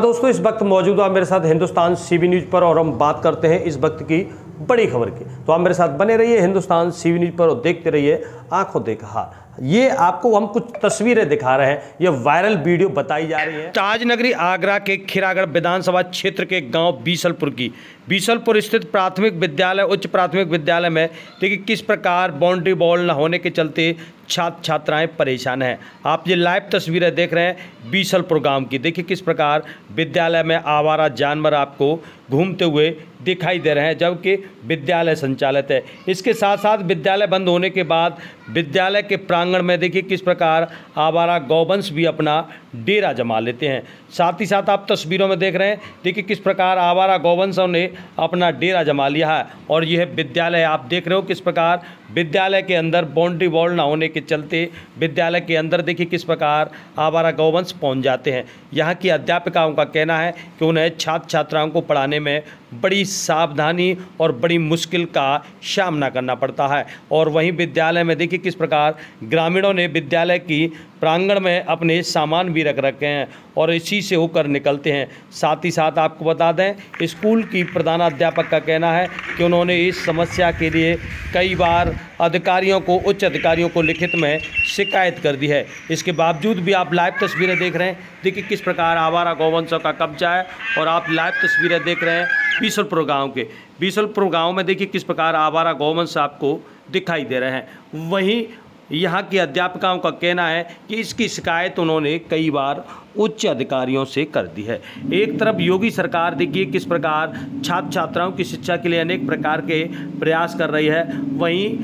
दोस्तों, इस वक्त मौजूद आप मेरे साथ हिंदुस्तान सीबी न्यूज़ पर और हम बात करते हैं इस वक्त की बड़ी खबर की। तो आप मेरे साथ बने रहिए हिंदुस्तान सीवी न्यूज़ पर और देखते रहिए आँखों देखा ये आपको हम कुछ तस्वीरें दिखा रहे हैं। ये वायरल वीडियो बताई जा रही है। ताजनगरी आगरा के खिरागढ़ विधानसभा क्षेत्र के गाँव बीसलपुर की। बीसलपुर स्थित प्राथमिक विद्यालय, उच्च प्राथमिक विद्यालय में, देखिए किस प्रकार बाउंड्री बॉल न होने के चलते छात्र छात्राएँ परेशान हैं। आप ये लाइव तस्वीरें देख रहे हैं बीसलपुर गाँव की। देखिए किस प्रकार विद्यालय में आवारा जानवर आपको घूमते हुए दिखाई दे रहे हैं, जबकि विद्यालय संचालित है। इसके साथ साथ विद्यालय बंद होने के बाद विद्यालय के प्रांगण में देखिए किस प्रकार आवारा गौवंश भी अपना डेरा जमा लेते हैं। साथ ही साथ आप तस्वीरों में देख रहे हैं, देखिए किस प्रकार आवारा गौवंशों ने अपना डेरा जमा लिया है और यह विद्यालय आप देख रहे हो किस प्रकार विद्यालय के अंदर बाउंड्री वॉल ना होने के चलते विद्यालय के अंदर देखिए किस प्रकार आवारा गौवंश पहुँच जाते हैं। यहाँ की अध्यापिकाओं का कहना है कि उन्हें छात्र छात्राओं को पढ़ाने में बड़ी सावधानी और बड़ी मुश्किल का सामना करना पड़ता है और वहीं विद्यालय में देखिए किस प्रकार ग्रामीणों ने विद्यालय की प्रांगण में अपने सामान भी रख रखे हैं और इसी से होकर निकलते हैं। साथ ही साथ आपको बता दें, स्कूल की प्रधानाध्यापक का कहना है कि उन्होंने इस समस्या के लिए कई बार अधिकारियों को, उच्च अधिकारियों को लिखित में शिकायत कर दी है। इसके बावजूद भी आप लाइव तस्वीरें देख रहे हैं। देखिए किस प्रकार आवारा गौवंशों का कब्जा है और आप लाइव तस्वीरें देख रहे हैं बीसलपुर गाँव के। बीसलपुर गाँव में देखिए किस प्रकार आवारा गौवंश आपको दिखाई दे रहे हैं। वहीं यहाँ की अध्यापिकाओं का कहना है कि इसकी शिकायत उन्होंने कई बार उच्च अधिकारियों से कर दी है। एक तरफ़ योगी सरकार देखिए किस प्रकार छात्र छात्राओं की शिक्षा के लिए अनेक प्रकार के प्रयास कर रही है। वहीं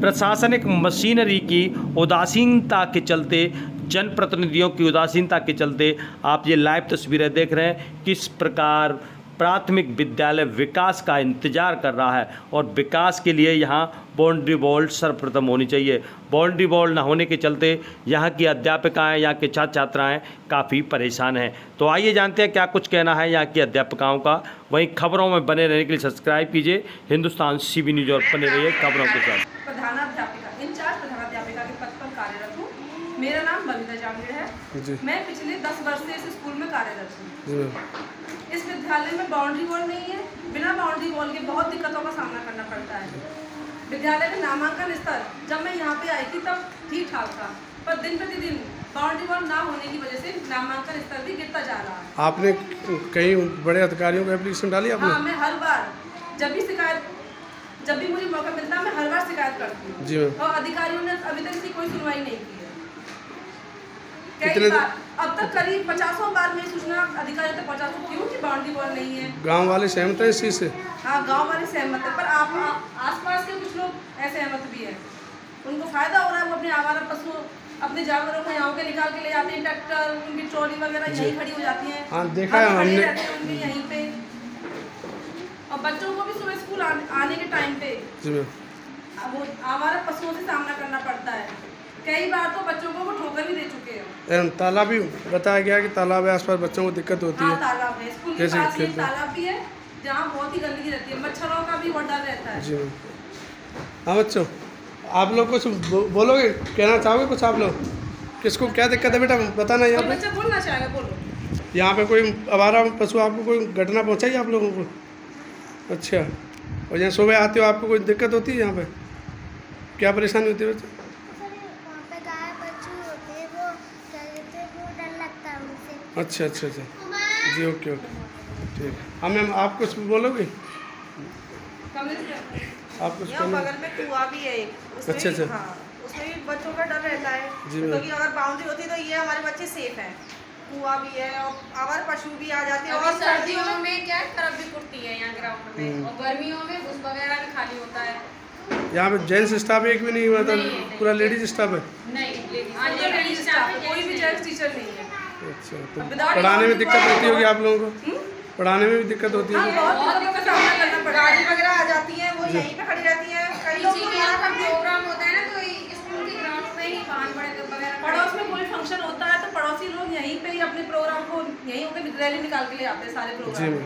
प्रशासनिक मशीनरी की उदासीनता के चलते, जनप्रतिनिधियों की उदासीनता के चलते आप ये लाइव तस्वीरें देख रहे हैं। किस प्रकार प्राथमिक विद्यालय विकास का इंतज़ार कर रहा है और विकास के लिए यहाँ बाउंड्री बॉल सर्वप्रथम होनी चाहिए। बाउंड्री बॉल न होने के चलते यहाँ की अध्यापिकाएँ, यहाँ के छात्र छात्राएँ काफ़ी परेशान हैं। तो आइए जानते हैं क्या कुछ कहना है यहाँ की अध्यापिकाओं का। वहीं खबरों में बने रहने के लिए सब्सक्राइब कीजिए। हिंदुस्तान सी न्यूज़ और बने रहिए खबरों के साथ। प्रधानाध्यापिका, इंचार्ज प्रधानाध्यापिका के पद पर कार्यरत हूँ। मेरा नाम बबीता जामगीर है। मैं पिछले दस वर्ष से इस स्कूल में कार्यरत हूँ। इस विद्यालय में बाउंड्री वॉल नहीं है। बिना बाउंड्री वॉल के बहुत दिक्कतों का सामना करना पड़ता है। विद्यालय में नामांकन स्तर जब मैं यहाँ पे आई थी तब ठीक ठाक था। पर दिन प्रतिदिन बाउंड्री वॉल ना होने की वजह से नामांकन स्तर भी गिरता जा रहा है। आपने कई बड़े अधिकारियों को एप्लीकेशन डाली आपने? हाँ मैं हर बार जब भी शिकायत जब भी मुझे मौका मिलता है मैं हर बार शिकायत करती हूँ। और अधिकारियों ने अभी तक इसकी कोई सुनवाई नहीं की। कितने- बार। अब तक करीब पचासों बार मैं सूचना अधिकारी तक पहुँचा चुकी हूँ कि बाउंड्री वॉल नहीं है? गाँव वाले सहमत हैं इस चीज़ से? हाँ गाँव वाले सहमत है पर आप आसपास के कुछ लोग असहमत भी हैं। उनको फ़ायदा हो रहा है वो अपने आवारा पशु अपने जानवरों को यहाँ के निकाल के ले जाते हैं ट्रैक्टर उनकी ट्रॉली वगैरह यहीं खड़ी हो जाती हैं। हाँ, देखा है हमने। उनके यहीं पे। और बच्चों को भी सुबह स्कूल आने, के टाइम पे अब वो आवारा पशुओं से सामना करना पड़ता है। कई बार तो बच्चों को वो ठोकर भी दे चुके हैं। एवं तालाब भी बताया गया कि तालाब के आसपास बच्चों को दिक्कत होती हाँ है। तालाब है। स्कूल के पास एक तालाब भी है जहाँ बहुत ही गंदगी रहती है। मच्छरों का भी डर रहता है। जी। हाँ बच्चों आप लोग कुछ बोलोगे? कहना चाहोगे कुछ आप लोग? किसको क्या दिक्कत है बेटा? बताना यहाँ पे। बच्चा बोलना चाहेगा बोलो। यहाँ पे कोई आवारा पशु आपको कोई घटना पहुँचाई आप लोगों को? अच्छा और यहाँ सुबह आते हो आपको कोई दिक्कत होती है यहाँ पे? क्या परेशानी होती है बच्चे वहाँ पे गाय बच्चे होते हैं वो क्या कहते हैं वो डर लगता है उनसे अच्छा अच्छा अच्छा। जी ओके ओके। ठीक हाँ। मैम आप कुछ बोलोगे? आप कुछ बगल में कुआँ भी है। एक अच्छा, अच्छा। हाँ उसमें भी बच्चों का डर रहता है। जी, मैम। क्योंकि अगर बाउंड्री होती तो ये हमारे बच्चे सेफ़ हैं। कुआ भी है और आवर पशु भी आ जाते हैं। और सर्दियों में क्या है? तरफ़ भी कुटती है यहाँ ग्राउंड में। और गर्मियों में भूस वगैरह भी खाली होता है। यहाँ पे जेंट्स स्टाफ एक भी नहीं नहीं, मतलब नहीं। पूरा लेडीज़ स्टाफ है। नहीं तो लेडीज़ स्टाफ कोई भी जेंट्स टीचर नहीं है। अच्छा तो पढ़ाने में दिक्कत होती होगी आप लोगों को? पढ़ाने में भी दिक्कत होती हाँ है बहुत दिक्कतों का सामना करना पड़ता गाड़ी वगैरह आ जाती है वो यहीं पे खड़ी रहती है। कई लोग तो के यहाँ यहाँ का पर भी प्रोग्राम होता है ना तो स्कूल के ग्राउंड में ही वाहन वगैरह पड़ोस में कोई फ़ंक्शन होता है तो पड़ोसी लोग यहीं पे ही अपने प्रोग्राम को यहीं होकर रैली निकाल के ले आते हैं सारे प्रोग्राम